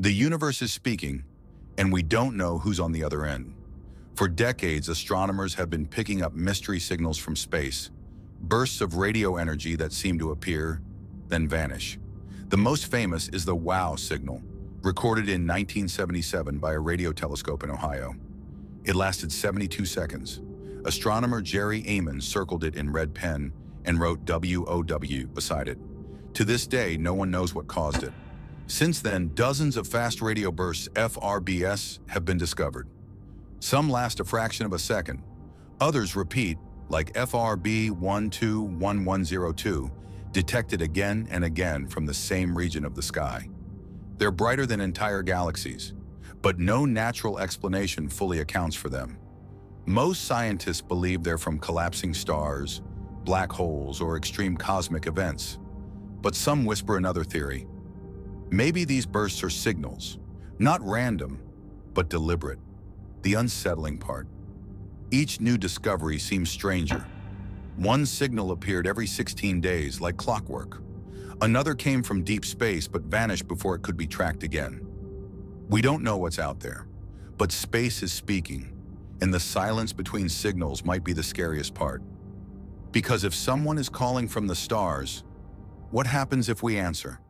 The universe is speaking, and we don't know who's on the other end. For decades, astronomers have been picking up mystery signals from space, bursts of radio energy that seem to appear, then vanish. The most famous is the WOW signal, recorded in 1977 by a radio telescope in Ohio. It lasted 72 seconds. Astronomer Jerry Ehman circled it in red pen and wrote WOW beside it. To this day, no one knows what caused it. Since then, dozens of fast radio bursts, FRBS, have been discovered. Some last a fraction of a second. Others repeat, like FRB 121102, detected again and again from the same region of the sky. They're brighter than entire galaxies, but no natural explanation fully accounts for them. Most scientists believe they're from collapsing stars, black holes, or extreme cosmic events. But some whisper another theory. Maybe these bursts are signals, not random, but deliberate. The unsettling part. Each new discovery seems stranger. One signal appeared every 16 days, like clockwork. Another came from deep space but vanished before it could be tracked again. We don't know what's out there, but space is speaking, and the silence between signals might be the scariest part. Because if someone is calling from the stars, what happens if we answer?